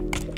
Yeah.